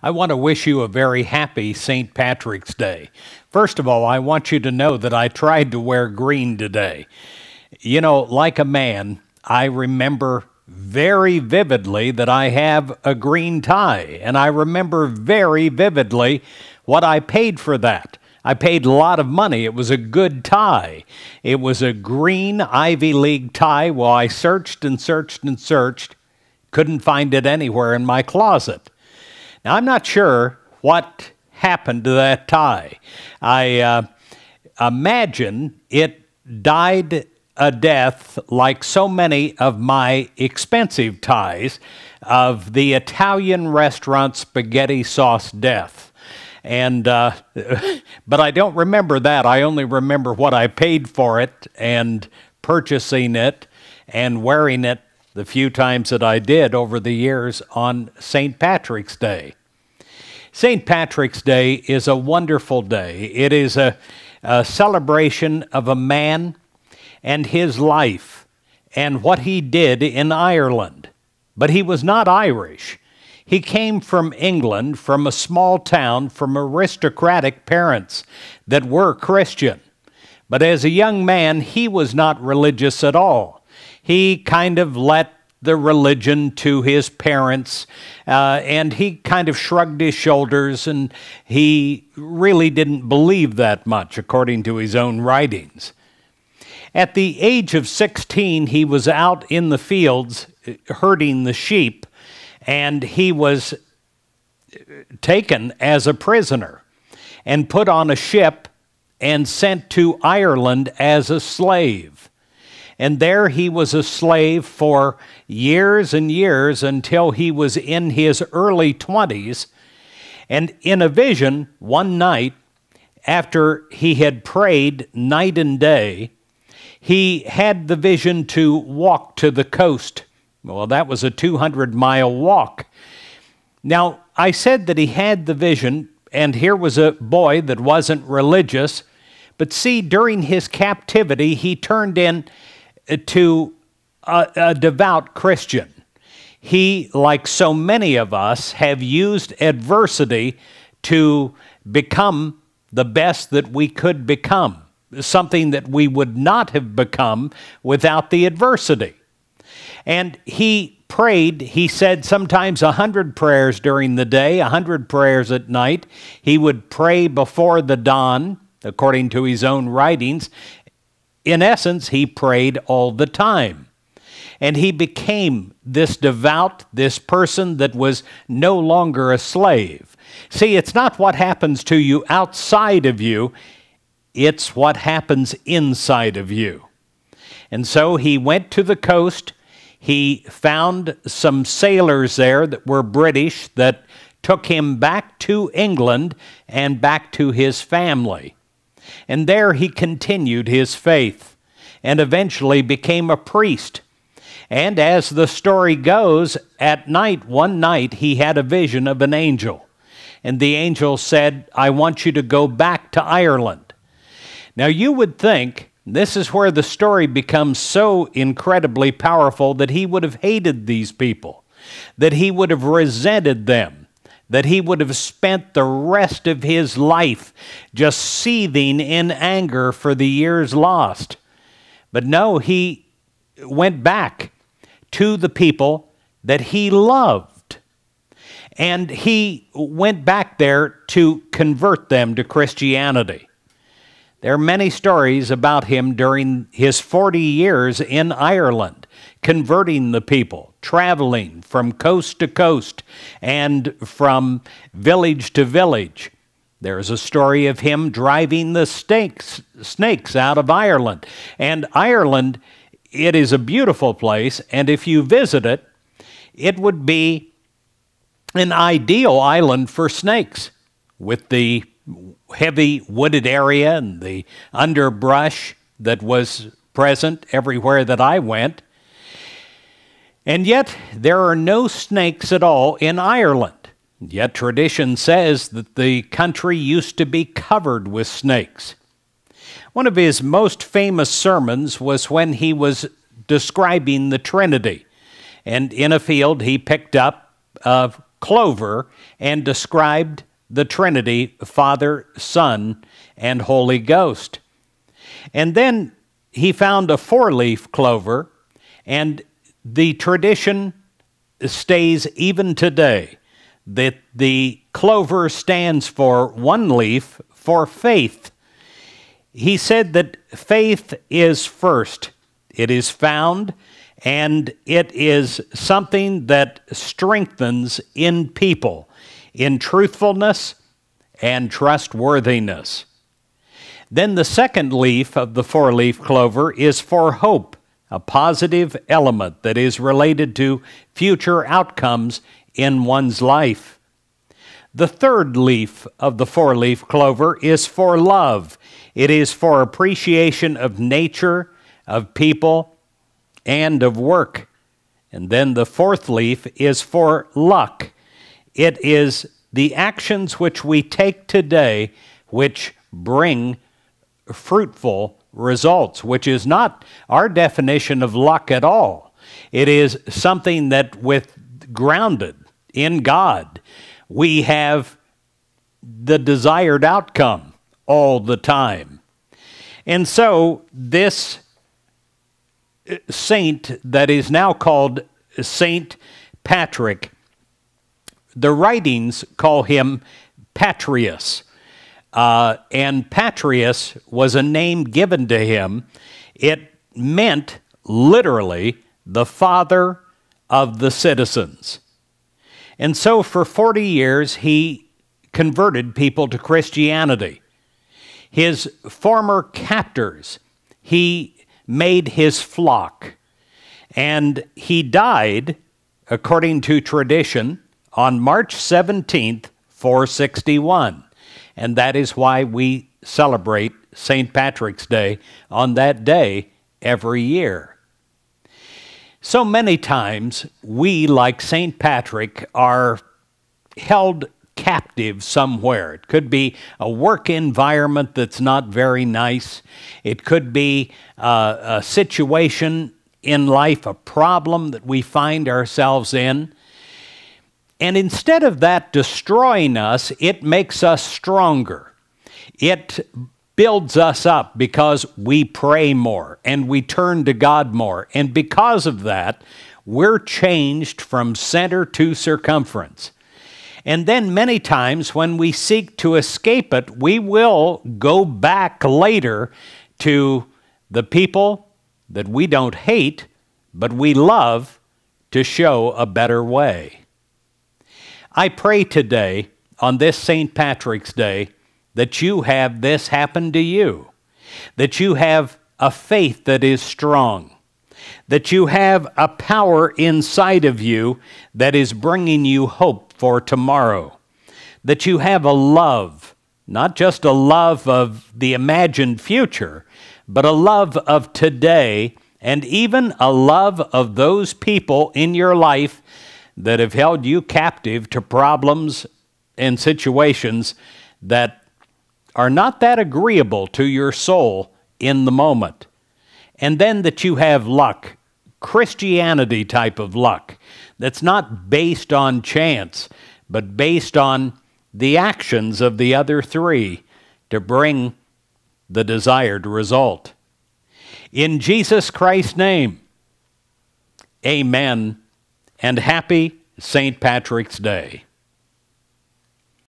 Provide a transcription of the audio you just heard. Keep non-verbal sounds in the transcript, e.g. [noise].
I want to wish you a very happy St. Patrick's Day. First of all, I want you to know that I tried to wear green today. You know, like a man, I remember very vividly that I have a green tie, and I remember very vividly what I paid for that. I paid a lot of money. It was a good tie. It was a green Ivy League tie. Well, I searched and searched and searched, couldn't find it anywhere in my closet. Now, I'm not sure what happened to that tie. I uh, imagine it died a death like so many of my expensive ties of the Italian restaurant spaghetti sauce death. And, uh, [laughs] but I don't remember that. I only remember what I paid for it and purchasing it and wearing it the few times that I did over the years on St. Patrick's Day. St. Patrick's Day is a wonderful day. It is a, a, celebration of a man and his life and what he did in Ireland. But he was not Irish. He came from England, from a small town, from aristocratic parents that were Christian. But as a young man, he was not religious at all. He kind of let the religion to his parents, uh, and he kind of shrugged his shoulders and he really didn't believe that much, according to his own writings. At the age of 16, he was out in the fields uh, herding the sheep, and he was taken as a prisoner and put on a ship and sent to Ireland as a slave. And there he was a slave for years and years until he was in his early 20s. And in a vision one night, after he had prayed night and day, he had the vision to walk to the coast. Well, that was a 200 mile walk. Now, I said that he had the vision, and here was a boy that wasn't religious. But see, during his captivity, he turned in to a, a devout Christian. He, like so many of us, have used adversity to become the best that we could become, something that we would not have become without the adversity. And he prayed, he said sometimes a hundred prayers during the day, a hundred prayers at night. He would pray before the dawn, according to his own writings, in essence, he prayed all the time. And he became this devout, this person that was no longer a slave. See, it's not what happens to you outside of you, it's what happens inside of you. And so he went to the coast. He found some sailors there that were British that took him back to England and back to his family. And there he continued his faith and eventually became a priest. And as the story goes, at night, one night, he had a vision of an angel. And the angel said, I want you to go back to Ireland. Now, you would think this is where the story becomes so incredibly powerful that he would have hated these people, that he would have resented them, that he would have spent the rest of his life just seething in anger for the years lost. But no, he went back to the people that he loved. And he went back there to convert them to Christianity. There are many stories about him during his 40 years in Ireland, converting the people, traveling from coast to coast and from village to village. There's a story of him driving the snakes, snakes out of Ireland. And Ireland, it is a beautiful place, and if you visit it, it would be an ideal island for snakes with the heavy wooded area and the underbrush that was present everywhere that I went. And yet, there are no snakes at all in Ireland. Yet tradition says that the country used to be covered with snakes. One of his most famous sermons was when he was describing the Trinity. And in a field, he picked up a clover and described the Trinity Father, Son, and Holy Ghost. And then he found a four leaf clover, and the tradition stays even today that the clover stands for one leaf for faith. He said that faith is first, it is found, and it is something that strengthens in people in truthfulness and trustworthiness. Then the second leaf of the four leaf clover is for hope, a positive element that is related to future outcomes in one's life. The third leaf of the four leaf clover is for love. It is for appreciation of nature, of people, and of work. And then the fourth leaf is for luck. It is the actions which we take today which bring fruitful results, which is not our definition of luck at all. It is something that, with grounded in God, we have the desired outcome all the time. And so, this uh, saint that is now called Saint Patrick, the writings call him Patrius. Uh, and Patrius was a name given to him. It meant literally the father of the citizens. And so for 40 years, he converted people to Christianity. His former captors, he made his flock. And he died, according to tradition, on March 17th, 461. And that is why we celebrate St. Patrick's Day on that day every year. So many times, we, like St. Patrick, are held captive somewhere. It could be a work environment that's not very nice. It could be uh, a situation in life, a problem that we find ourselves in. And instead of that destroying us, it makes us stronger. It builds us up because we pray more and we turn to God more. And because of that, we're changed from center to circumference. And then many times when we seek to escape it, we will go back later to the people that we don't hate, but we love to show a better way. I pray today, on this St. Patrick's Day, that you have this happen to you, that you have a faith that is strong, that you have a power inside of you that is bringing you hope for tomorrow. That you have a love, not just a love of the imagined future, but a love of today and even a love of those people in your life that have held you captive to problems and situations that are not that agreeable to your soul in the moment. And then that you have luck, Christianity type of luck, that's not based on chance, but based on the actions of the other three to bring the desired result. In Jesus Christ's name, amen, and happy St. Patrick's Day.